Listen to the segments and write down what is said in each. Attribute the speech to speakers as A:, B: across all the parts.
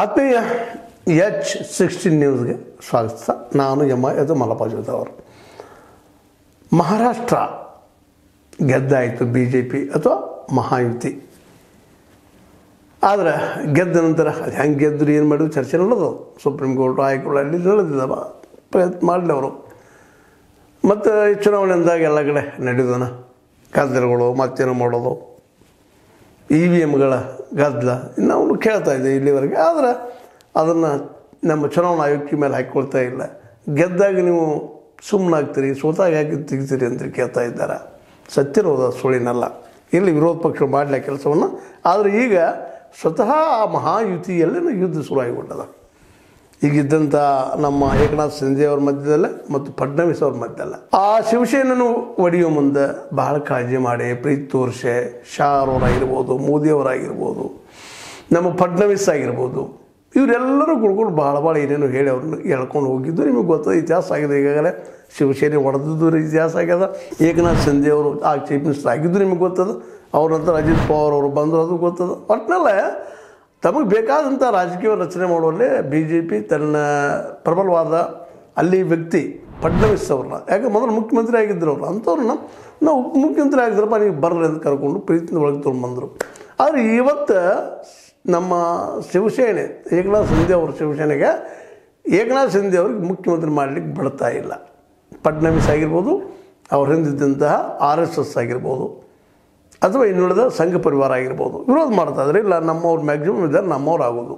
A: ಆತ್ಮೀಯ H sixteen ನ್ಯೂಸ್ಗೆ ಸ್ವಾಗತ. ನಾನು ಎಂ ಎದು ಮಲಪಾಜುದ ಅವರು. ಮಹಾರಾಷ್ಟ್ರ ಗೆದ್ದಾಯಿತು ಬಿ ಜೆ ಪಿ ಅಥವಾ ಮಹಾಯುತಿ? ಆದರೆ ಗೆದ್ದ ನಂತರ ಅದು ಹೆಂಗೆ ಗೆದ್ದರು, ಏನು ಮಾಡಿದ್ರು ಚರ್ಚೆ ನಡೆದವು ಸುಪ್ರೀಂ ಕೋರ್ಟ್ ಹೈಕೋರ್ಟ್ ಅಲ್ಲಿ ನಡೆದಿದ್ದಾವ ಪ್ರಯತ್ನ ಮಾಡಲಿ ಅವರು. ಮತ್ತು ಚುನಾವಣೆ ಅಂದಾಗ ಎಲ್ಲ ಕಡೆ ನಡೆಯೋದನ ಗದ್ದಲಗಳು, ಮತ್ತೇನು ಮಾಡೋದು? ಇ ವಿ ಎಮ್ಗಳ ಗದ್ದಲ ನಾವು ಕೇಳ್ತಾ ಇದೆ ಇಲ್ಲಿವರೆಗೆ. ಆದರೆ ಅದನ್ನು ನಮ್ಮ ಚುನಾವಣಾ ಆಯೋಗಕ್ಕೆ ಮೇಲೆ ಹಾಕ್ಕೊಳ್ತಾ ಇಲ್ಲ. ಗೆದ್ದಾಗ ನೀವು ಸುಮ್ಮನಾಗ್ತೀರಿ ಸೋತಾಗ ಯಾಕೆ ತೆಗಿತೀರಿ ಅಂತ ಕೇಳ್ತಾ ಇದ್ದಾರೆ. ಸತ್ಯರೋಧ ಸುಳಿನಲ್ಲ. ಇಲ್ಲಿ ವಿರೋಧ ಪಕ್ಷ ಮಾಡಲಿ ಕೆಲಸವನ್ನು. ಆದರೆ ಈಗ ಸ್ವತಃ ಆ ಮಹಾಯುತಿಯಲ್ಲಿ ಯುದ್ಧ ಶುರುವಾಗಿಬಿಟ್ಟದ. ಈಗಿದ್ದಂಥ ನಮ್ಮ ಏಕನಾಥ್ ಸಿಂಧೆ ಅವ್ರ ಮಧ್ಯದಲ್ಲೇ ಮತ್ತು ಫಡ್ನವೀಸ್ ಅವ್ರ ಮಧ್ಯದಲ್ಲ. ಆ ಶಿವಸೇನನು ಒಡೆಯೋ ಮುಂದೆ ಬಹಳ ಕಾಳಜಿ ಮಾಡಿ, ಪ್ರೀತಿ ತೋರಿಸೆ. ಶಾ ಅವರಾಗಿರ್ಬೋದು. ಮೋದಿಯವರಾಗಿರ್ಬೋದು ನಮ್ಮ ಫಡ್ನವೀಸ್ ಆಗಿರ್ಬೋದು. ಇವರೆಲ್ಲರೂ ಗುಳ್ಕೊಂಡು ಭಾಳ ಭಾಳ ಏನೇನು ಹೇಳಿ ಅವ್ರನ್ನ ಹೇಳ್ಕೊಂಡು ಹೋಗಿದ್ದು ನಿಮಗೆ ಗೊತ್ತದ ಇತಿಹಾಸ ಆಗಿದೆ ಈಗಾಗಲೇ. ಶಿವಸೇನೆ ಹೊಡೆದಿದ್ದು ಇತಿಹಾಸ ಆಗ್ಯದ. ಏಕನಾಥ್ ಶಿಂದೆ ಅವರು ಆ ಚೀಫ್ ಮಿನಿಸ್ಟರ್ ಆಗಿದ್ದು ನಿಮಗೆ ಗೊತ್ತದ. ಅವ್ರ ನಂತರ ಅಜಿತ್ ಪವಾರ್ ಅವರು ಬಂದರು ಅದು ಗೊತ್ತದ. ಒಟ್ಟಿನಲ್ಲೇ ತಮಗೆ ಬೇಕಾದಂಥ ರಾಜಕೀಯ ರಚನೆ ಮಾಡುವಲ್ಲಿ ಬಿ ಜೆ ಪಿ ತನ್ನ ಪ್ರಬಲವಾದ ಅಲ್ಲಿ ವ್ಯಕ್ತಿ ಫಡ್ನವೀಸ್ ಅವ್ರನ್ನ ಯಾಕೆ ಮೊದಲು ಮುಖ್ಯಮಂತ್ರಿ ಆಗಿದ್ದರು ಅವರು. ಅಂಥವ್ರನ್ನ ನಾವು ಉಪ ಮುಖ್ಯಮಂತ್ರಿ ಆಗಿದ್ರಪ್ಪ, ನೀವು ಬರ್ರಿ ಅಂತ ಕರ್ಕೊಂಡು ಪ್ರೀತಿಯಿಂದ ಒಳಗೆ ತೊಗೊಂಡ್ಬಂದರು ಆದರೆ ಇವತ್ತು ನಮ್ಮ ಶಿವಸೇನೆ, ಏಕನಾಥ್ ಶಿಂದೆ ಅವ್ರ ಶಿವಸೇನೆಗೆ ಏಕನಾಥ್ ಶಿಂದೆ ಅವ್ರಿಗೆ ಮುಖ್ಯಮಂತ್ರಿ ಮಾಡಲಿಕ್ಕೆ ಬಿಡ್ತಾ ಇಲ್ಲ. ಫಡ್ನವೀಸ್ ಆಗಿರ್ಬೋದು, ಅವ್ರ ಹಿಂದಿದ್ದಂತಹ ಆರ್ ಎಸ್ ಎಸ್ ಆಗಿರ್ಬೋದು, ಅಥವಾ ಇನ್ನುಳಿದ ಸಂಘ ಪರಿವಾರ ಆಗಿರ್ಬೋದು, ವಿರೋಧ ಮಾಡ್ತಾ ಇದ್ರೆ ಇಲ್ಲ, ನಮ್ಮವ್ರು ಮ್ಯಾಕ್ಸಿಮಮ್ ಇದ್ದಾರೆ, ನಮ್ಮವ್ರು ಆಗೋದು.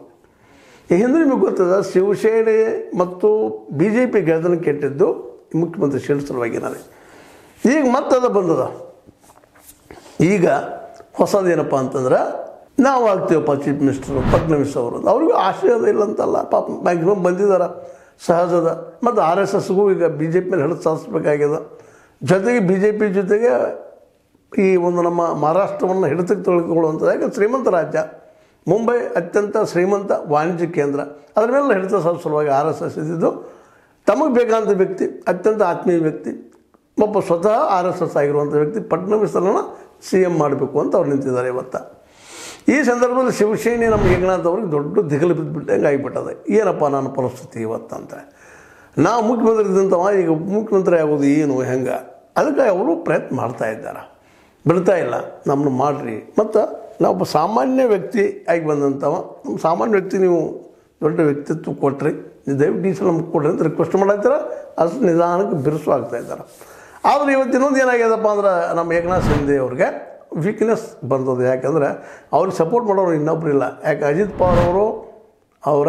A: ಈ ಹಿಂದೆ ನಿಮಗೆ ಗೊತ್ತದ, ಶಿವಸೇನೆ ಮತ್ತು ಬಿ ಜೆ ಪಿ ಗೆಳೆತನ ಕೆಟ್ಟಿದ್ದು ಮುಖ್ಯಮಂತ್ರಿ ಶೀಲ್ ಸಲುವಾಗಿದ್ದಾರೆ ಈಗ ಮತ್ತದ ಬಂದದ. ಈಗ ಹೊಸದೇನಪ್ಪ ಅಂತಂದ್ರೆ ನಾವು ಆಗ್ತೀವಪ್ಪ ಚೀಫ್ ಮಿನಿಸ್ಟರು ಫಡ್ನವೀಸ್ ಅವರು. ಅವ್ರಿಗೂ ಆಶ್ರಯ ಅದ ಇಲ್ಲ ಅಂತಲ್ಲ. ಪಾಪ ಮ್ಯಾಕ್ಸಿಮಮ್ ಬಂದಿದ್ದಾರೆ ಸಹಜದ ಮತ್ತು ಆರ್ ಎಸ್ ಎಸ್ಗೂ ಈಗ ಬಿ ಜೆ ಪಿ ಮೇಲೆ ಹಿಡಿದು ಸಾಧಿಸ್ಬೇಕಾಗಿದೆ ಜೊತೆಗೆ ಬಿ ಜೆ ಪಿ ಜೊತೆಗೆ ಈ ಒಂದು ನಮ್ಮ ಮಹಾರಾಷ್ಟ್ರವನ್ನು ಹಿಡಿತಕ್ಕೆ ತೊಳ್ಕೊಳ್ಳುವಂಥದ್ದು ಯಾಕೆ ಶ್ರೀಮಂತ ರಾಜ್ಯ. ಮುಂಬೈ ಅತ್ಯಂತ ಶ್ರೀಮಂತ ವಾಣಿಜ್ಯ ಕೇಂದ್ರ. ಅದರ ಮೇಲೆ ಹಿಡಿತ ಸಲುವಾಗಿ ಆರ್ ಎಸ್ ಎಸ್ ಇದ್ದಿದ್ದು. ತಮಗೆ ಬೇಕಾದಂಥ ವ್ಯಕ್ತಿ, ಅತ್ಯಂತ ಆತ್ಮೀಯ ವ್ಯಕ್ತಿ, ಒಬ್ಬ ಸ್ವತಃ ಆರ್ ಎಸ್ ಎಸ್ ಆಗಿರುವಂಥ ವ್ಯಕ್ತಿ ಫಡ್ನವೀಸರನ್ನು ಸಿ ಎಂ ಮಾಡಬೇಕು ಅಂತ ಅವ್ರು ನಿಂತಿದ್ದಾರೆ ಇವತ್ತು. ಈ ಸಂದರ್ಭದಲ್ಲಿ ಶಿವಸೇನೆ ನಮ್ಮ ಏಕನಾಥ್ ಅವ್ರಿಗೆ ದೊಡ್ಡ ದಿಗಲು ಬಿದ್ದುಬಿಟ್ಟಂಗೆ ಆಗಿಬಿಟ್ಟದೆ. ಏನಪ್ಪ ನನ್ನ ಪರಿಸ್ಥಿತಿ ಇವತ್ತಂತ? ನಾವು ಮುಖ್ಯಮಂತ್ರಿ ಇದ್ದಂಥವ ಈಗ ಮುಖ್ಯಮಂತ್ರಿ ಆಗೋದು ಏನು, ಹೆಂಗೆ? ಅದಕ್ಕೆ ಅವರು ಪ್ರಯತ್ನ ಮಾಡ್ತಾ ಇದ್ದಾರೆ. ಬಿಡ್ತಾ ಇಲ್ಲ. ನಮ್ಮನ್ನು ಮಾಡಿರಿ. ಮತ್ತು ನಾವೊಬ್ಬ ಸಾಮಾನ್ಯ ವ್ಯಕ್ತಿ ಆಗಿ ಬಂದಂಥವ, ನಮ್ಮ ಸಾಮಾನ್ಯ ವ್ಯಕ್ತಿ ನೀವು ದೊಡ್ಡ ವ್ಯಕ್ತಿತ್ವ ಕೊಟ್ರಿ. ದಯವಿಟ್ಟು ಈ ನಮ್ಗೆ ಕೊಡ್ರಿ ಅಂತ ರಿಕ್ವೆಸ್ಟ್ ಮಾಡತ್ತೀರ ಅಷ್ಟು ನಿಧಾನಕ್ಕೆ ಬಿರುಸು ಆಗ್ತಾ ಇದ್ದಾರೆ. ಆದರೆ ಇವತ್ತು ಇನ್ನೊಂದು ಏನಾಗ್ಯದಪ್ಪ ಅಂದ್ರೆ ನಮ್ಮ ಏಕನಾಥ್ ಶಿಂದೆ ಅವ್ರಿಗೆ ವೀಕ್ನೆಸ್ ಬಂದದ್ದು. ಯಾಕಂದರೆ ಅವ್ರಿಗೆ ಸಪೋರ್ಟ್ ಮಾಡೋರು ಇನ್ನೊಬ್ರು ಇಲ್ಲ. ಯಾಕೆ ಅಜಿತ್ ಪವಾರ್ ಅವರು ಅವರ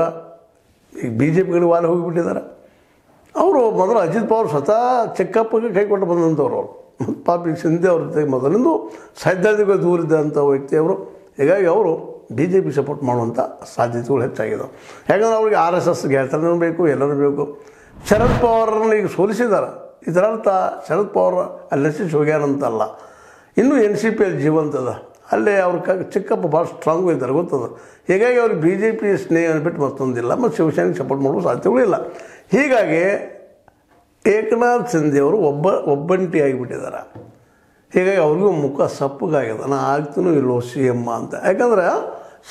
A: ಈಗ ಬಿ ಜೆ ಪಿಗಳಿಗೆ ವಾಲೆ ಹೋಗಿಬಿಟ್ಟಿದ್ದಾರೆ. ಅವರು ಮೊದಲು ಅಜಿತ್ ಪವಾರ್ ಸ್ವತಃ ಚೆಕ್ಕಪ್ಪಗೆ ಕೈ ಕೊಟ್ಟು ಬಂದಂಥವ್ರು ಅವರು. ಪಾಪಿ ಸಿಂಧೆ ಅವ್ರ ಜೊತೆಗೆ ಮೊದಲಿಂದು ಸೈದ್ಧಾಂತಿಕ ದೂರ ಇದ್ದಂಥ ವ್ಯಕ್ತಿ ಅವರು. ಹೀಗಾಗಿ ಅವರು ಬಿ ಜೆ ಪಿ ಸಪೋರ್ಟ್ ಮಾಡುವಂಥ ಸಾಧ್ಯತೆಗಳು ಹೆಚ್ಚಾಗಿದ್ದಾವೆ ಯಾಕಂದರೆ ಅವ್ರಿಗೆ ಆರ್ ಎಸ್ ಎಸ್ ಗೆಲ್ತನೂ ಬೇಕು, ಎಲ್ಲರೂ ಬೇಕು. ಶರದ್ ಪವಾರನ್ನು ಈಗ ಸೋಲಿಸಿದ್ದಾರೆ. ಇದರರ್ಥ ಶರದ್ ಪವಾರ್ ಅಲ್ಲಿ ಹೋಗ್ಯಾರಂತಲ್ಲ ಇನ್ನೂ ಎನ್ ಸಿ ಪಿ ಅಲ್ಲಿ ಜೀವಂತದ ಅಲ್ಲೇ ಅವ್ರ ಕ ಚಿಕ್ಕಪ್ಪ ಭಾಳ ಸ್ಟ್ರಾಂಗ್ ಇದ್ದಾರೆ, ಗೊತ್ತದ? ಹೀಗಾಗಿ ಅವ್ರಿಗೆ ಬಿ ಜೆ ಪಿ ಸ್ನೇಹ ಬಿಟ್ಟು ಮತ್ತೊಂದಿಲ್ಲ, ಮತ್ತು ಶಿವಸೇನೆಗೆ ಸಪೋರ್ಟ್ ಮಾಡುವ ಸಾಧ್ಯತೆಗಳಿಲ್ಲ ಹೀಗಾಗಿ ಏಕನಾಥ್ ಶಿಂದೆ ಅವರು ಒಬ್ಬ, ಒಬ್ಬಂಟಿ ಆಗಿಬಿಟ್ಟಿದ್ದಾರೆ ಹೀಗಾಗಿ ಅವ್ರಿಗೂ ಮುಖ ಸಪ್ಪಗಾಗಿದೆ. ನಾನು ಆಗ್ತೀನೋ ಇಲ್ಲೋ ಸಿ ಎಂ ಅಂತ. ಯಾಕಂದ್ರೆ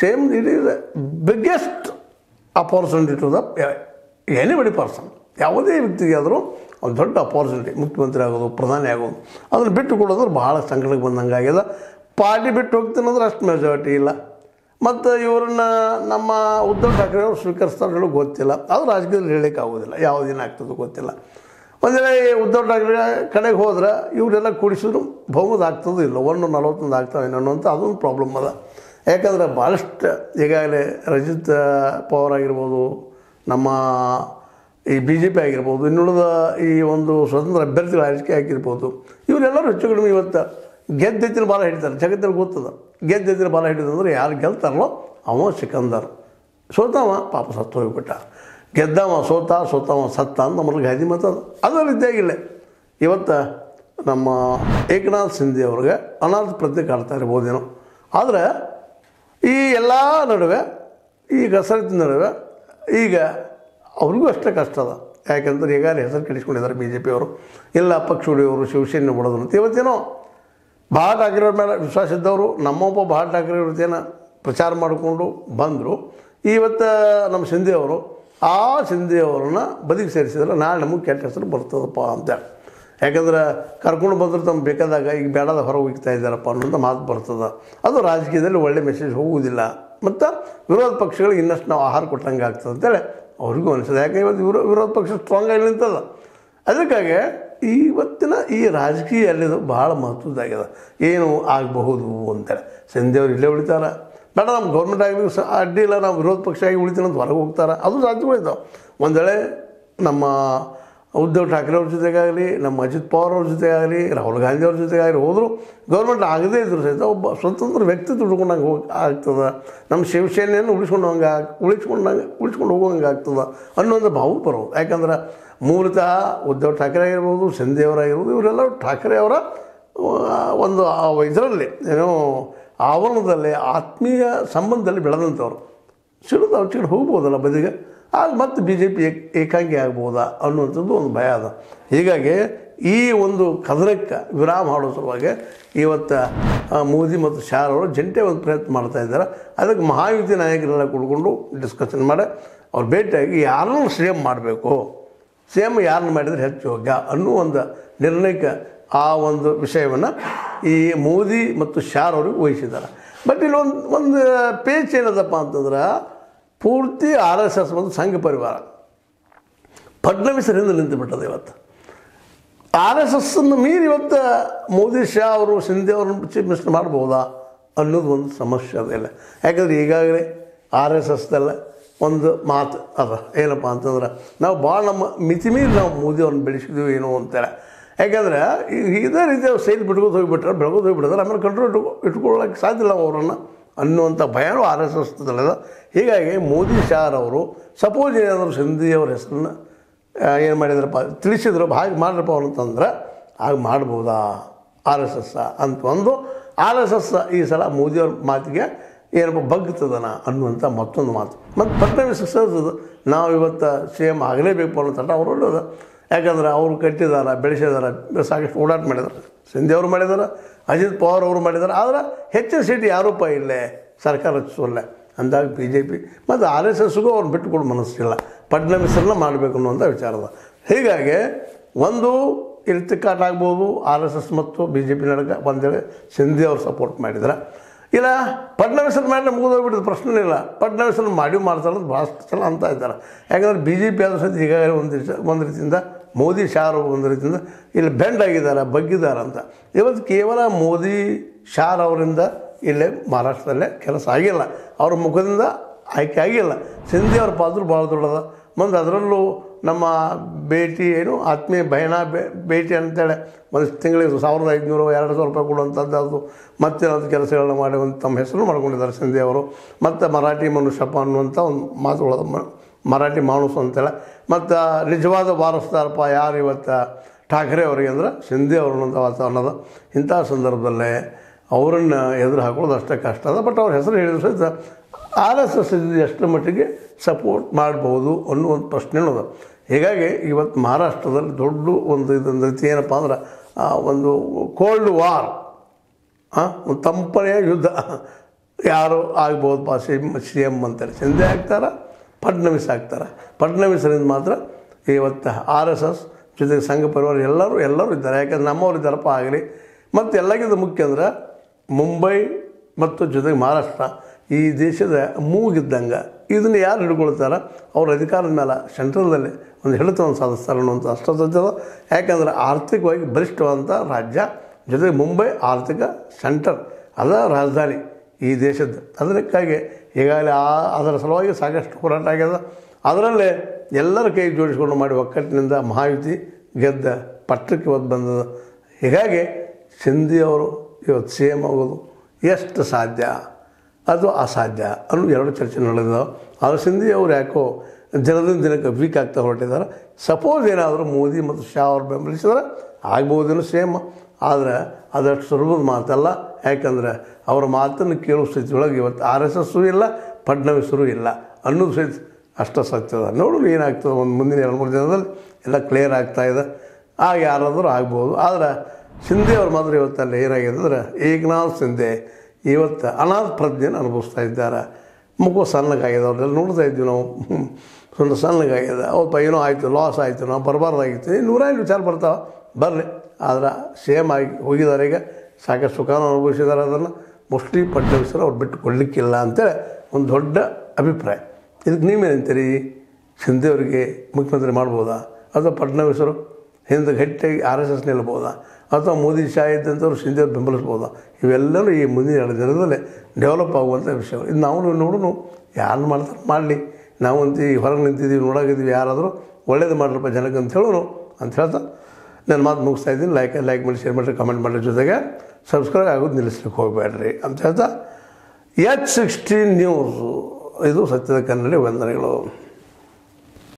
A: same it is biggest opportunity to the anybody person ಯಾವುದೇ ವ್ಯಕ್ತಿಗೆ ಆದರೂ ಒಂದು ದೊಡ್ಡ ಅಪಾರ್ಚುನಿಟಿ ಮುಖ್ಯಮಂತ್ರಿ ಆಗೋದು, ಪ್ರಧಾನಿ ಆಗೋದು, ಅದನ್ನು ಬಿಟ್ಟು ಕೊಡೋದ್ರೆ ಭಾಳ ಸಂಕಟಕ್ಕೆ ಬಂದಂಗೆ ಆಗ್ಯದ ಪಾರ್ಟಿ ಬಿಟ್ಟು ಹೋಗ್ತೀನಿ ಅಂದ್ರೆ ಅಷ್ಟು ಮೆಜಾರಿಟಿ ಇಲ್ಲ. ಮತ್ತು ಇವ್ರನ್ನ ನಮ್ಮ ಉದ್ಧವ್ ಠಾಕ್ರೆ ಅವರು ಸ್ವೀಕರಿಸ್ತಾರೆ ಹೇಳೋ ಗೊತ್ತಿಲ್ಲ. ಅದು ರಾಜಕೀಯದಲ್ಲಿ ಹೇಳಲಿಕ್ಕೆ ಆಗೋದಿಲ್ಲ. ಯಾವ ದಿನ ಆಗ್ತದೋ ಗೊತ್ತಿಲ್ಲ. ಒಂದು ವೇಳೆ ಉದ್ಧವ್ ಠಾಕ್ರೆ ಕಡೆಗೆ ಹೋದ್ರೆ ಇವರೆಲ್ಲ ಕೂಡಿಸಿದ್ರು ಬಹುಮತ ಆಗ್ತದೋ ಇಲ್ಲ, ಒಂದು ನಲವತ್ತೊಂದು ಆಗ್ತಾವೆ ಏನೋ ಅಂತ ಅದೊಂದು ಪ್ರಾಬ್ಲಮ್ ಅದ. ಯಾಕಂದರೆ ಭಾಳಷ್ಟು ಈಗಾಗಲೇ ರಜಿತ್ ಪವರ್ ಆಗಿರ್ಬೋದು, ನಮ್ಮ ಈ ಬಿ ಜೆ ಪಿ ಆಗಿರ್ಬೋದು, ಇನ್ನುಳಿದ ಈ ಒಂದು ಸ್ವತಂತ್ರ ಅಭ್ಯರ್ಥಿಗಳ ಆಯ್ಕೆ ಆಗಿರ್ಬೋದು, ಇವರೆಲ್ಲರೂ ಹೆಚ್ಚು ಕಡಿಮೆ ಇವತ್ತು ಗೆದ್ದೆತ್ತಿನ ಬಾಲ ಹಿಡಿತಾರೆ. ಜಗತ್ತಿನ ಗೊತ್ತದ. ಗೆದ್ದೆತ್ತಿನ ಬಾಲ ಹಿಡಿದಂದ್ರೆ ಯಾರು ಗೆಲ್ತಾರಲ್ಲೋ ಅವ ಸಿಕಂದರ್. ಸೋತಾವ, ಪಾಪ ಸತ್ತು ಹೋಗ್ಬಿಟ್ಟ ಗೆದ್ದವ ಸೋತ, ಸೋತಾವ ಸತ್ತ ಅಂತ ನಮ್ಮಲ್ಲಿ ಗಾದಿ ಮಾತದ ಅದರ ರೀತಿಯಾಗಿಲ್ಲ ಇವತ್ತು ನಮ್ಮ ಏಕನಾಥ್ ಸಿಂಧಿ ಅವ್ರಿಗೆ ಅನಾಥ ಪ್ರತಿ ಕಾಡ್ತಾ ಇರ್ಬೋದೇನೋ ಆದರೆ ಈ ಎಲ್ಲ ನಡುವೆ ಈ ಕಸರತ್ತಿನ ನಡುವೆ, ಈಗ ಅವ್ರಿಗೂ ಅಷ್ಟೇ ಕಷ್ಟ ಅದ. ಯಾಕಂದ್ರೆ ಈಗಾಗಲೇ ಹೆಸರು ಕೆಡಿಸ್ಕೊಂಡಿದ್ದಾರೆ ಬಿ ಜೆ ಪಿಯವರು ಇಲ್ಲ ಪಕ್ಷ ಉಳಿಯೋರು ಶಿವಸೇನೆ ಬಿಡೋದು ಅಂತ ಇವತ್ತೇನೋ ಭಾಳ ಠಾಕ್ರೆಯವ್ರ ಮೇಲೆ ವಿಶ್ವಾಸ ಇದ್ದವರು ನಮ್ಮೊಬ್ಬ ಭಾಳ ಠಾಕ್ರೆ ಪ್ರಚಾರ ಮಾಡಿಕೊಂಡು ಬಂದರು. ಇವತ್ತು ನಮ್ಮ ಅವರು, ಆ ಶಿಂದೆ ಅವ್ರನ್ನ ಬದಿಗೆ ಸೇರಿಸಿದ್ರೆ ನಾಳೆ ನಮಗೆ ಕೆಟ್ಟ ಹೆಸರು ಬರ್ತದಪ್ಪ ಅಂತ ಯಾಕಂದ್ರೆ ಕರ್ಕೊಂಡು ಬಂದ್ರೆ ತಮ್ಮ ಬೇಕಾದಾಗ, ಈಗ ಬೇಡದ ಹೊರಗೆ ಹೋಗ್ತಾ ಇದ್ದಾರಪ್ಪ ಅನ್ನೋಂಥ ಮಾತು ಬರ್ತದೆ. ಅದು ರಾಜಕೀಯದಲ್ಲಿ ಒಳ್ಳೆ ಮೆಸೇಜ್ ಹೋಗುವುದಿಲ್ಲ. ಮತ್ತು ವಿರೋಧ ಪಕ್ಷಗಳಿಗೆ ಇನ್ನಷ್ಟು ನಾವು ಆಹಾರ ಕೊಟ್ಟಂಗೆ ಆಗ್ತದೆ ಅಂತೇಳಿ ಅವ್ರಿಗೂ ಅನಿಸ್ತದೆ. ಯಾಕೆ ಇವತ್ತು ವಿರೋ ವಿರೋಧ ಪಕ್ಷ ಸ್ಟ್ರಾಂಗ್ ಆಗಿ ನಿಂತದ. ಅದಕ್ಕಾಗಿ ಇವತ್ತಿನ ಈ ರಾಜಕೀಯ ಅಲ್ಲಿದು ಭಾಳ ಮಹತ್ವದ್ದಾಗಿದೆ ಏನು ಆಗಬಹುದು ಅಂತೇಳಿ ಸಂಧ್ಯವ್ರು ಇಲ್ಲೇ ಉಳಿತಾರ. ಬೇಡ ನಮ್ಮ ಗೌರ್ಮೆಂಟ್ ಆಗಲಿ, ಸ ಅಡ್ಡಿ ಇಲ್ಲ, ನಾವು ವಿರೋಧ ಪಕ್ಷ ಆಗಿ ಉಳಿತೀನಿ ಅಂತ ಹೊರಗೆ ಹೋಗ್ತಾರೆ. ಅದು ಸಾಧ್ಯಗಳಿದ್ದಾವೆ ಒಂದು ವೇಳೆ ನಮ್ಮ ಉದ್ಧವ್ ಠಾಕ್ರೆ ಅವ್ರ ಜೊತೆಗಾಗಲಿ, ನಮ್ಮ ಅಜಿತ್ ಪವಾರ್ ಅವ್ರ ಜೊತೆಗಾಗಲಿ, ರಾಹುಲ್ ಗಾಂಧಿ ಅವ್ರ ಜೊತೆಗಾಗಲಿ ಹೋದರೂ ಗೌರ್ಮೆಂಟ್ ಆಗದೇ ಇದ್ರು ಸಹಿತ ಒಬ್ಬ ಸ್ವತಂತ್ರ ವ್ಯಕ್ತಿ ದುಡ್ಕೊಂಡಂಗೆ ಹೋಗಿ ಆಗ್ತದೆ. ನಮ್ಮ ಶಿವಸೇನೆಯನ್ನು ಉಳಿಸ್ಕೊಂಡು ಹಂಗೆ ಉಳಿಸ್ಕೊಂಡಂಗೆ ಉಳಿಸ್ಕೊಂಡು ಹೋಗೋಂಗೆ ಆಗ್ತದೆ ಅನ್ನೋದು ಭಾವ ಬರೋದು. ಯಾಕಂದ್ರೆ ಮೂಲತಃ ಉದ್ಧವ್ ಠಾಕ್ರೆ ಆಗಿರ್ಬೋದು ಸಿಂಧೆಯವರಾಗಿರ್ಬೋದು ಇವರೆಲ್ಲ ಠಾಕ್ರೆ ಅವರ ಒಂದು ಇದರಲ್ಲಿ, ಏನೋ ಆವರಣದಲ್ಲಿ, ಆತ್ಮೀಯ ಸಂಬಂಧದಲ್ಲಿ ಬೆಳೆದಂಥವ್ರು. ಸಿಡಿದು ಅವ್ರ ಹೋಗ್ಬೋದಲ್ಲ ಬದಿಗೆ? ಆಗ ಮತ್ತೆ ಬಿ ಜೆ ಪಿ ಏಕ್ ಏಕಾಂಗಿ ಆಗ್ಬೋದಾ ಅನ್ನುವಂಥದ್ದು ಒಂದು ಭಯ ಅದ. ಹೀಗಾಗಿ ಈ ಒಂದು ಕದನಕ್ಕೆ ವಿರಾಮ ಮಾಡೋ ಸಲುವಾಗಿ ಇವತ್ತು ಮೋದಿ ಮತ್ತು ಶಾ ಅವರು ಜಂಟಿ ಒಂದು ಪ್ರಯತ್ನ ಮಾಡ್ತಾ ಇದ್ದಾರೆ. ಅದಕ್ಕೆ ಮಹಾಯುತಿ ನಾಯಕರೆಲ್ಲ ಕೂಡ್ಕೊಂಡು ಡಿಸ್ಕಷನ್ ಮಾಡಿ, ಅವ್ರು ಭೇಟಿಯಾಗಿ ಯಾರನ್ನು ಸಿ ಎಂ ಮಾಡಬೇಕು? ಸಿ ಎಂ ಯಾರನ್ನು ಮಾಡಿದರೆ ಹೆಚ್ಚು ಯೋಗ್ಯ ಅನ್ನೋ ಒಂದು ನಿರ್ಣಯಕ್ಕೆ ಆ ಒಂದು ವಿಷಯವನ್ನು ಈ ಮೋದಿ ಮತ್ತು ಶಾರ್ ಅವ್ರಿಗೆ ವಹಿಸಿದ್ದಾರೆ. ಬಟ್ ಇಲ್ಲೊಂದು ಒಂದು ಪೇಚ್ ಏನದಪ್ಪ ಅಂತಂದ್ರೆ ಪೂರ್ತಿ ಆರ್ ಎಸ್ ಎಸ್ ಒಂದು ಸಂಘ ಪರಿವಾರ. ಫಡ್ನವೀಸರಿಂದ ನಿಂತು ಬಿಟ್ಟದೆ ಇವತ್ತು. ಆರ್ ಎಸ್ ಎಸ್ಸನ್ನು ಮೀರಿ ಇವತ್ತು ಮೋದಿ ಶಾ ಅವರು, ಸಿಂಧೆ ಅವ್ರನ್ನ ಚೀಫ್ ಮಿನಿಸ್ಟರ್ ಮಾಡ್ಬೋದಾ ಅನ್ನೋದು ಒಂದು ಸಮಸ್ಯೆ ಅದಿಲ್ಲ ಯಾಕಂದರೆ ಈಗಾಗಲೇ ಆರ್ ಎಸ್ ಎಸ್ದಲ್ಲ ಒಂದು ಮಾತು ಅದ. ಏನಪ್ಪ ಅಂತಂದ್ರೆ ನಾವು ಭಾಳ ನಮ್ಮ ಮಿತಿ ಮೀರಿ ನಾವು ಮೋದಿ ಅವ್ರನ್ನ ಬೆಳೆಸಿದೀವಿ ಏನೋ ಅಂತಾರೆ. ಯಾಕಂದ್ರೆ ಇದೇ ರೀತಿ ಅವ್ರು ಸೈಲ್ ಬಿಟ್ಕೋದು ಹೋಗಿಬಿಟ್ರೆ ಬೆಳಗೋದು ಹೋಗಿಬಿಟ್ರೆ ಆಮೇಲೆ ಕಂಟ್ರೋಲ್ ಇಟ್ಕೊ ಇಟ್ಕೊಳ್ಳೋಕೆ ಸಾಧ್ಯ ಇಲ್ಲ ಅವರನ್ನು. ಅನ್ನುವಂಥ ಭಯನೂ ಆರ್ ಎಸ್ ಎಸ್ ಹೀಗಾಗಿ ಮೋದಿ ಶಾರ್ ಅವರು, ಸಪೋಸ್ ಏನಾದರೂ ಸಿಂಧಿ ಅವ್ರ ಹೆಸರನ್ನ ಏನು ಮಾಡಿದ್ರಪ್ಪ, ತಿಳಿಸಿದ್ರು, ಹಾಗೆ ಮಾಡ್ರಪ್ಪ ಅಂತಂದ್ರೆ ಆಗ ಮಾಡ್ಬೋದಾ ಆರ್ ಎಸ್ ಎಸ್ ಅಂತ ಒಂದು ಆರ್ ಎಸ್ ಎಸ್ ಈ ಸಲ ಮೋದಿಯವ್ರ ಮಾತಿಗೆ ಏನಪ್ಪ ಬಗ್ತದನ ಅನ್ನುವಂಥ ಮತ್ತೊಂದು ಮಾತು. ಮತ್ತು ಪಟ್ಟಣ ಸಕ್ಸಸ್ ಅದು. ನಾವು ಇವತ್ತು ಸಿ ಎಂ ಆಗಲೇಬೇಕು ಅನ್ನೋ ತಟ ಅವರು ಯಾಕಂದ್ರೆ ಅವರು ಕಟ್ಟಿದಾರ, ಬೆಳೆಸಿದಾರ, ಸಾಕಷ್ಟು ಓಡಾಟ ಮಾಡಿದ್ದಾರೆ ಸಿಂಧಿ ಅವರು ಮಾಡಿದ್ದಾರೆ ಅಜಿತ್ ಪವಾರ್ ಅವರು ಮಾಡಿದ್ದಾರೆ ಆದರೆ ಹೆಚ್ಚಿನ ಸೀಟ್ ಯಾರೂಪ ಇಲ್ಲೇ, ಸರ್ಕಾರ ರಚಿಸೋಲ್ಲ ಅಂದಾಗ ಬಿ ಜೆ ಪಿ ಮತ್ತು ಆರ್ ಎಸ್ ಎಸ್ಗೂ ಅವ್ರು ಬಿಟ್ಟುಕೊಡು ಮನಸ್ಸಿಲ್ಲ. ಫಡ್ನವೀಸರನ್ನ ಮಾಡಬೇಕು ಅನ್ನುವಂಥ ವಿಚಾರದ ಹೀಗಾಗಿ ಒಂದು ಇಲ್ಲಿ ತಿಕ್ಕಾಟ ಆಗ್ಬೋದು ಆರ್ ಎಸ್ ಎಸ್ ಮತ್ತು ಬಿ ಜೆ ಪಿ ನಡಕ ಬಂದೇಳಿ ಸಿಂಧಿ ಅವ್ರು ಸಪೋರ್ಟ್ ಮಾಡಿದ್ರೆ. ಇಲ್ಲ ಫಡ್ನವೀಸರ್ ಮೇಲೆ ಮುಗಿದೋಗ್ಬಿಟ್ಟಿದ್ದು ಪ್ರಶ್ನೆ ಇಲ್ಲ. ಫಡ್ನವೀಸರ್ ಮಾಡಿ ಮಾಡ್ತಾರೆ ಭಾಳಷ್ಟು ಸಲ ಅಂತ ಇದ್ದಾರೆ. ಯಾಕಂದ್ರೆ ಬಿ ಜೆ ಪಿ ಆದರೂ ಸಹಿತ ಈಗಾಗಲೇ ಒಂದು ಒಂದು ರೀತಿಯಿಂದ ಮೋದಿ ಶಾರು ಒಂದು ರೀತಿಯಿಂದ ಇಲ್ಲಿ ಬೆಂಡ್ ಆಗಿದ್ದಾರೆ, ಬಗ್ಗಿದ್ದಾರೆ ಅಂತ. ಇವತ್ತು ಕೇವಲ ಮೋದಿ ಶಾರ್ ಅವರಿಂದ ಇಲ್ಲೇ ಮಹಾರಾಷ್ಟ್ರದಲ್ಲೇ ಕೆಲಸ ಆಗಿಲ್ಲ. ಅವ್ರ ಮುಖದಿಂದ ಆಯ್ಕೆ ಆಗಿಲ್ಲ. ಸಿಂಧಿ ಅವ್ರ ಪಾತ್ರ ಭಾಳ ದೊಡ್ಡದ. ಮುಂದೆ ಅದರಲ್ಲೂ ನಮ್ಮ ಭೇಟಿ ಏನು ಆತ್ಮೀಯ ಭಯಣ ಭೇಟಿ ಅಂತೇಳಿ ಒಂದು ತಿಂಗಳಿಗೆ ಸಾವಿರದ ಐದುನೂರು, ಎರಡು ಸಾವಿರ ರೂಪಾಯಿ ಕೊಡುವಂಥದ್ದು ಅದು. ಮತ್ತೆ ಅದು ಕೆಲಸಗಳನ್ನ ಮಾಡಿ ಒಂದು ತಮ್ಮ ಹೆಸರು ಮಾಡ್ಕೊಂಡಿದ್ದಾರೆ ಸಿಂಧಿ ಅವರು. ಮತ್ತು ಮರಾಠಿ ಮನುಷ್ಯಪ್ಪ ಅನ್ನುವಂಥ ಒಂದು ಮಾತುಗಳದ ಮ- ಮರಾಠಿ ಮಾಣೂಸ್ ಅಂತೇಳಿ ಮತ್ತು ನಿಜವಾದ ವಾರಸ್ದಾರಪ್ಪ ಯಾರು ಇವತ್ತು? ಠಾಕ್ರೆ ಅವರಿಗೆ ಅಂದ್ರೆ ಸಿಂಧಿ ಅವರು ಅನ್ನೋಂಥ ವಾತಾವರಣದ ಇಂಥ ಸಂದರ್ಭದಲ್ಲೇ ಅವರನ್ನು ಎದುರು ಹಾಕೊಳ್ಳೋದು ಅಷ್ಟೇ ಕಷ್ಟ ಅದ. ಬಟ್ ಅವ್ರ ಹೆಸರು ಹೇಳಿದ್ರು ಸಹಿತ ಆರ್ ಎಸ್ ಎಸ್ ಎಷ್ಟರ ಮಟ್ಟಿಗೆ ಸಪೋರ್ಟ್ ಮಾಡ್ಬೋದು ಅನ್ನೋ ಒಂದು ಪ್ರಶ್ನೆ ಅನ್ನೋದು. ಹೀಗಾಗಿ ಇವತ್ತು ಮಹಾರಾಷ್ಟ್ರದಲ್ಲಿ ದೊಡ್ಡ ಒಂದು ಇದೊಂದು ರೀತಿ ಏನಪ್ಪ ಅಂದ್ರೆ, ಆ, ಒಂದು ಕೋಲ್ಡ್ ವಾರ್ ಹಾಂ ಒಂದು ತಂಪನೆಯ ಯುದ್ಧ. ಯಾರು ಆಗ್ಬೋದು ಎಂ ಸಿ ಎಂ ಅಂತೇಳಿ ಸಿಂಧೆ ಆಗ್ತಾರೆ? ಫಡ್ನವೀಸ್ ಆಗ್ತಾರೆ. ಫಡ್ನವೀಸರಿಂದ ಮಾತ್ರ ಇವತ್ತು ಆರ್ ಎಸ್ ಎಸ್ ಜೊತೆಗೆ ಸಂಘ ಪರಿವಾರ ಎಲ್ಲರೂ ಎಲ್ಲರೂ ಇದ್ದಾರೆ. ಯಾಕಂದ್ರೆ ನಮ್ಮವ್ರು ಇದ್ದಾರಪ್ಪ ಆಗಲಿ. ಮತ್ತು ಎಲ್ಲಕ್ಕಿಂತ ಮುಖ್ಯ ಅಂದ್ರೆ ಮುಂಬೈ ಮತ್ತು ಜೊತೆಗೆ ಮಹಾರಾಷ್ಟ್ರ ಈ ದೇಶದ ಮೂಗಿದ್ದಂಗೆ. ಇದನ್ನು ಯಾರು ಹಿಡ್ಕೊಳ್ತಾರ? ಅವ್ರ ಅಧಿಕಾರದ ಮೇಲೆ ಸೆಂಟ್ರಲ್ದಲ್ಲಿ ಒಂದು ಹಿಡಿತವನ್ನು ಸಾಧಿಸ್ತಾರೆ ಅನ್ನುವಂಥ ಅಷ್ಟದ ಯಾಕಂದ್ರೆ ಆರ್ಥಿಕವಾಗಿ ಬಲಿಷ್ಠವಾದಂಥ ರಾಜ್ಯ, ಜೊತೆಗೆ ಮುಂಬೈ ಆರ್ಥಿಕ ಸೆಂಟರ್ ಅದ ರಾಜಧಾನಿ ಈ ದೇಶದ. ಅದಕ್ಕಾಗಿ ಈಗಾಗಲೇ ಆ, ಅದರ ಸಲುವಾಗಿ ಸಾಕಷ್ಟು ಹೋರಾಟ ಆಗ್ಯದ ಅದರಲ್ಲೇ ಎಲ್ಲರ ಕೈ ಜೋಡಿಸಿಕೊಂಡು ಮಾಡಿ ಒಕ್ಕಟ್ಟಿನಿಂದ ಮಹಾಯುತಿ ಗೆದ್ದ ಪಟ್ಟಕ್ಕೆ ಇವತ್ತು ಬಂದದ ಹೀಗಾಗಿ ಸಿಂಧಿ ಅವರು ಇವತ್ತು ಸಿ ಎಂ ಆಗೋದು ಎಷ್ಟು ಸಾಧ್ಯ? ಅದು ಅಸಾಧ್ಯ ಅನ್ನೋ ಎರಡು ಚರ್ಚೆ ನಡೆದಿದ್ದಾವೆ. ಆದರೆ ಸಿಂಧಿ ಅವ್ರು ಯಾಕೋ ದಿನದಿಂದ ದಿನಕ್ಕೆ ವೀಕ್ ಆಗ್ತಾ ಹೊರಟಿದ್ದಾರೆ. ಸಪೋಸ್ ಏನಾದರೂ ಮೋದಿ ಮತ್ತು ಶಾ ಅವ್ರು ಬೆಂಬಲಿಸಿದ್ರೆ ಆಗ್ಬೋದೇನೋ ಸೇಮ್ ಆದರೆ ಅದಷ್ಟು ಸುಲಭದ ಮಾತಲ್ಲ. ಯಾಕಂದರೆ ಅವರ ಮಾತನ್ನು ಕೇಳೋ ಸ್ಥಿತಿ ಒಳಗೆ ಇವತ್ತು ಆರ್ ಎಸ್ ಎಸ್ಸು ಇಲ್ಲ ಫಡ್ನವೀಸರು ಇಲ್ಲ ಅನ್ನೋದು ಸಹಿತ ಅಷ್ಟ ಸತ್ಯದ. ನೋಡೋಣ ಏನಾಗ್ತದೆ ಒಂದು ಮುಂದಿನ ಎರಡು, ಮೂರು ದಿನದಲ್ಲಿ ಎಲ್ಲ ಕ್ಲಿಯರ್ ಆಗ್ತಾಯಿದೆ ಆಗ ಯಾರಾದರೂ ಆಗ್ಬೋದು. ಆದರೆ ಸಿಂಧೆ ಅವ್ರ ಮಾತ್ರ ಇವತ್ತಲ್ಲಿ ಏನಾಗಿದೆ ಅಂದರೆ ಏಕನಾಥ್ ಸಿಂಧೆ ಇವತ್ತು ಅನಾಥ ಪ್ರಜ್ಞೆಯನ್ನು ಅನುಭವಿಸ್ತಾ ಇದ್ದಾರೆ. ಮುಖ ಸಣ್ಣಗಾಗಿದೆ, ಅವ್ರನ್ನೆಲ್ಲ ನೋಡ್ತಾ ಇದ್ವಿ ನಾವು. ಸ್ವಲ್ಪ ಸಣ್ಣಗಾಗಿದೆ. ಅವಪ್ಪ ಏನೋ ಆಯಿತು ಲಾಸ್ ಆಯಿತು, ನಾವು ಬರಬಾರ್ದಾಗಿತ್ತು. ನೂರಾರು ವಿಚಾರ ಬರ್ತಾವೆ. ಬರಲಿ. ಆದ್ರೆ ಸೇಮ್ ಆಗಿ ಹೋಗಿದ್ದಾರೆ ಈಗ. ಸಾಕಷ್ಟು ಸುಖಾನು ಅನುಭವಿಸಿದ್ದಾರೆ ಅದನ್ನು ಮೋಸ್ಟ್ಲಿ ಫಡ್ನವೀಸರು ಅವ್ರು ಬಿಟ್ಟು ಕೊಡಲಿಕ್ಕಿಲ್ಲ ಅಂತೇಳಿ ಒಂದು ದೊಡ್ಡ ಅಭಿಪ್ರಾಯ. ಇದಕ್ಕೆ ನೀವೇನಂತೀರಿ? ಶಿಂದೆ ಅವರಿಗೆ ಮುಖ್ಯಮಂತ್ರಿ ಮಾಡ್ಬೋದಾ? ಅಥವಾ ಫಡ್ನವೀಸರು ಹಿಂದೆ ಗಟ್ಟಿಯಾಗಿ ಆರ್ ಎಸ್ ಎಸ್ ನಿಲ್ಬೋದಾ? ಅಥವಾ ಮೋದಿ ಶಾ ಇದ್ದಂಥವ್ರು ಶಿಂದೆ ಬೆಂಬಲಿಸ್ಬೋದಾ? ಇವೆಲ್ಲವೂ ಈ ಮುಂದಿನ ಎರಡು ದಿನದಲ್ಲೇ ಡೆವಲಪ್ ಆಗುವಂಥ ವಿಷಯಗಳು. ಇದು ನಾವು ನೋಡೋಣ ಯಾರು ಮಾಡ್ತಾರೆ ಮಾಡಲಿ. ನಾವು ಅಂತ ಈ ಹೊರಗೆ ನಿಂತಿದ್ದೀವಿ, ನೋಡಾಕಿದ್ದೀವಿ, ಯಾರಾದರೂ ಒಳ್ಳೇದು ಮಾಡ್ರಪ್ಪ ಜನಕ್ಕೆ ಅಂತ ಹೇಳೋನು ಅಂತ ಹೇಳ್ತಾ ನಾನು ಮಾತು ಮುಗಿಸ್ತಾ ಇದ್ದೀನಿ. ಲೈಕ್ ಲೈಕ್ ಮಾಡಿ ಶೇರ್ ಮಾಡಿರಿ ಕಮೆಂಟ್ ಮಾಡಿರಿ ಜೊತೆಗೆ ಸಬ್ಸ್ಕ್ರೈಬ್ ಆಗೋದು ನಿಲ್ಲಿಸ್ಲಿಕ್ಕೆ ಹೋಗಬೇಡ್ರಿ ಅಂತ ಹೇಳ್ತಾ ಎಚ್ ಸಿಕ್ಸ್ಟೀನ್ ನ್ಯೂಸು ಇದು ಸತ್ಯದ ಕನ್ನಡಿ ವಂದನೆಗಳು.